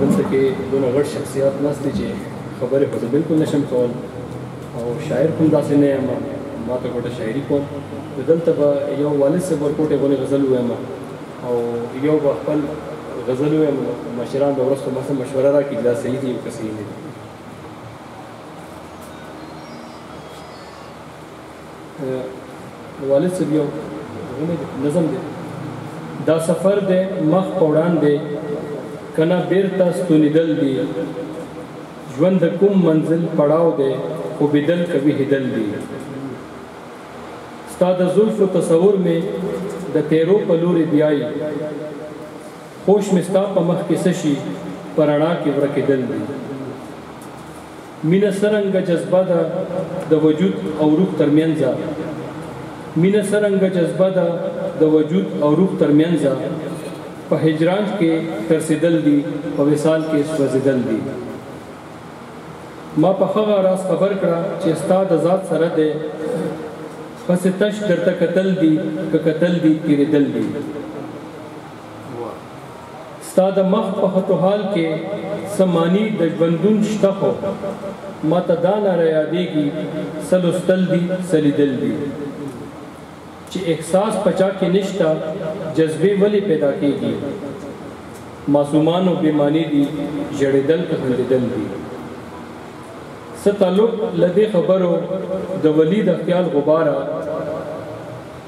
دلته کې دونه غټ شخصیات ناست دي چې خبرې خو زه بلکل نشم کول او شاعر هم داسې نه یم ما ته ګوټه شاعري کوم نو دلته به یو والد صاحب ورکوټې غونې غزل ووایم او یو به خپل غزل ووایم مشران به وروسته ما سره مشوره راکړي دا صحیح دي او که صحیح نه دي والد صاحب یو نظم دی دا سفر دی مخ په وړاندې که نه بیرته ستونیدل دي ژوند د کوم منزل پړاو دی خو بدل کوي هدل دي ستا د زلفو تصور مې د تیرو په لورې بیایي خوش مې ستا په مخ کې څه شي په رڼا کې ورکېدل دي مینه څرنګه جذبه ده د وجود او روح تر مینځ مینه څرنګه جذبه ده د وجود او روح تر مینځ په هجران کې تر سیدل دي په وصال کې سوځیدل دي ما په هغه راز خبر کړه چې ستا د ذات سره ده پس تش درته قتل دي که قتل دي تیرې دل دي وه ستا د مخ په خټو حال کې څه معنی د ژوندون شته خو ماته دا نه رایادېږي څه لوستل دي څه لیدل دي چې احساس په چا کې نشته جذبې ولې پیدا کېږي معصومانو بې معنی دي ژړېدل که خندېدل دي څه تعلق له دې خبرو د ولي د خیال غباره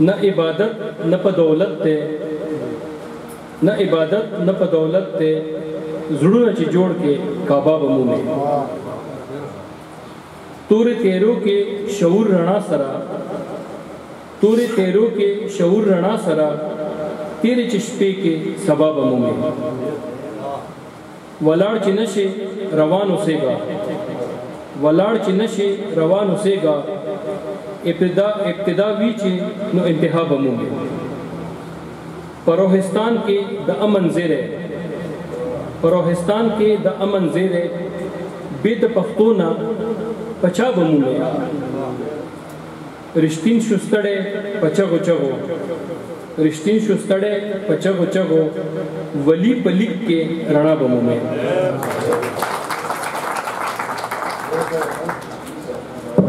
نه عبادت نه په دولت دی نه عبادت نه په دولت دی زړونه چې جوړ کې کعبه به مومې تورې تیرو کې شعور رڼا سره تورې تیرو کې شعور رڼا سره تیرې چې شپې کې سبا به مومې ولاړ چې نشې روان اوسېږه ولاړ چې نشې روان اوسېږه ابتدا ابتدا وی چې نو انتها به مومي په روحستان کې د امن زیری په روحستان کې د امن زیری بې د پښتو نه پچا به مومي رشتین شو ستړی په چغو چغو رشتین شو ستړی په چغو چغو ولی په لیک کې رڼا به مومې